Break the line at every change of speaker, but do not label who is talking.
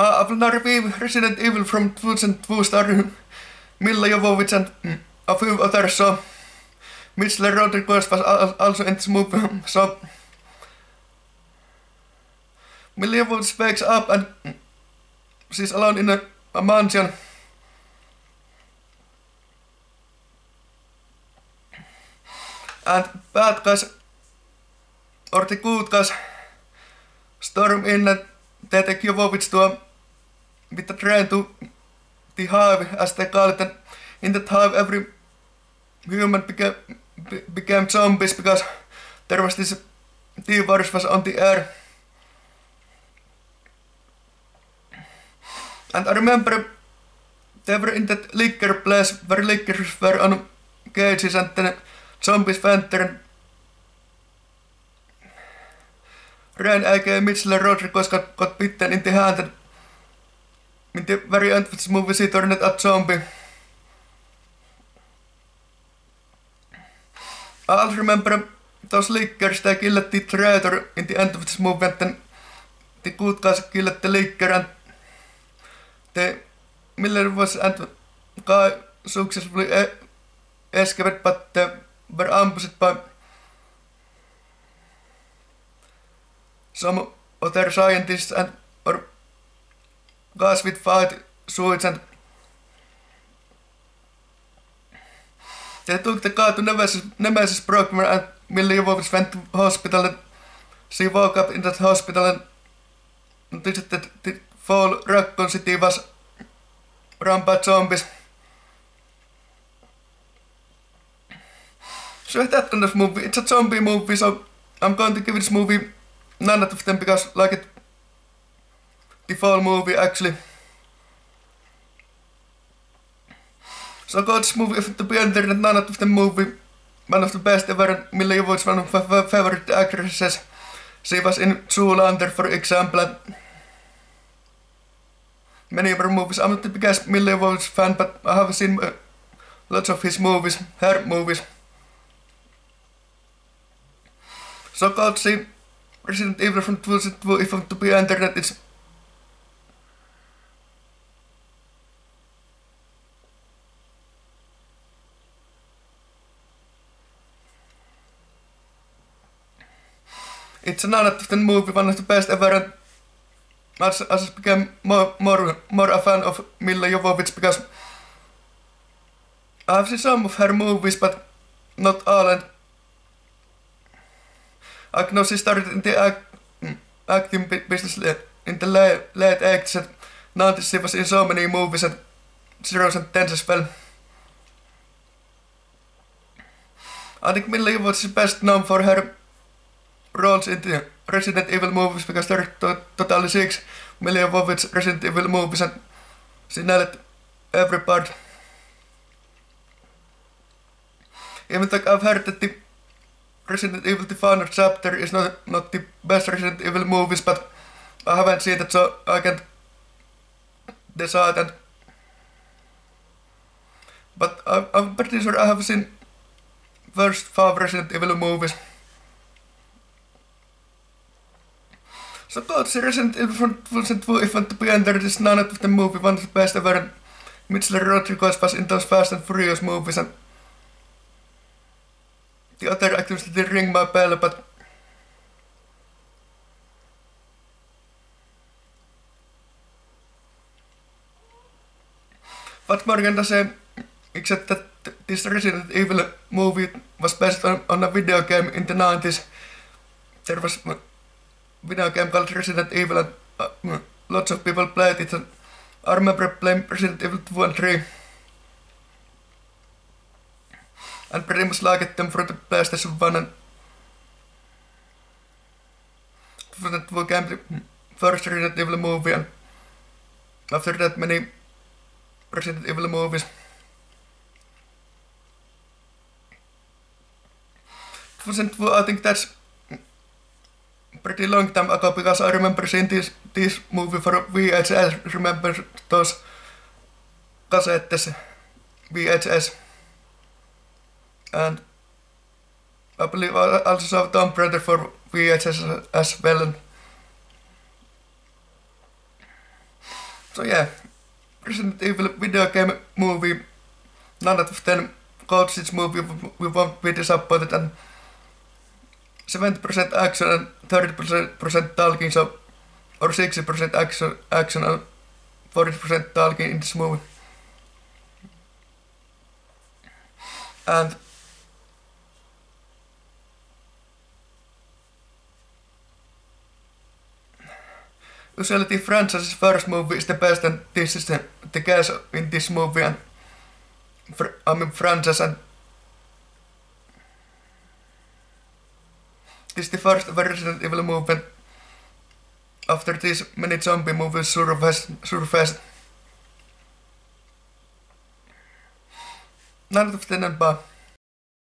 Now reviewed Resident Evil from 2002 starring Milla Jovovich and mm, a few others, so. Mitchell Rodriguez was al- also in this movie, so. Milla Jovovich wakes up and mm, she's alone in a, a mansion. And bad guys, or the good guys, storm in and Detective Jovovich to with the train to the hive, as they call it. And in that hive, every human became, be- became zombies because there was this T virus was on the air. And I remember they were in that liquor place where liquors were on cages and then zombies went there and Ren aka Mitchell Rodriguez got, got bitten in the hand and in the very end of this movie she turned a zombie. I also remember those lickers they killed the traitor in the end of this movie and the good guys killed the licker and the Miller was and guy successfully e- escaped but they were ambushed by some other scientists and with fight suits and they took the car to Nemesis, Nemesis program and Millie Jovovich went to hospital and she woke up in that hospital and noticed that fall Raccoon City was run zombies. So that kind of movie, it's a zombie movie, so I'm going to give this movie none of them because like it the fall movie actually. So God's movie of to be under the none of the movie one of the best ever and Milla Jovovich one of my favorite actresses. She was in Zoolander for example and many other movies. I'm not the biggest Milla Jovovich fan but I have seen uh, lots of his movies, her movies. So God see Resident Evil from 2002 if I'm to be internet it's It's another of the movie, one of the best ever and I just, became more, more, more a fan of Milla Jovovich because I've seen some of her movies but not all and I know she started in the act, acting bu- business in the late, late 80s and 90s she was in so many movies and zeros and tens as well. I think Milla Jovovich is best known for her roles in the Resident Evil movies because there are to- totally six Milla Jovovich Resident Evil movies and she nailed every part. Even though I've heard that the Resident Evil the final chapter is not, not the best Resident Evil movies, but I haven't seen it so I can't decide and but I'm pretty sure I have seen first five Resident Evil movies. So thoughts Resident Evil from 2002 if want to be under this none of the movie, one of the best ever Mitchell Rodriguez was in those Fast and Furious movies and the other actors didn't ring my bell but can I say except that this Resident Evil movie was based on, on a video game in the 90s. There was video game called Resident Evil and uh, lots of people played it. And I remember playing Resident Evil 2 and 3. And pretty much liked them for the PlayStation 1 and for the 2 game, first Resident Evil movie and after that many Resident Evil movies. Wasn't I think that's pretty long time ago because I remember seeing this this movie for VHS. Remember those cassettes VHS, and I believe I also saw Tomb Raider for VHS as well. So yeah, Resident Evil video game movie, none of them quotes this movie we won't be disappointed and 70% action and 30% talking, so or 60% action, action and 40% talking in this movie. And usually the franchise's first movie is the best and this is the, the case in this movie and I mean franchise and is the first Resident Evil movie after this many zombie movies surfaced, surfaced. None of but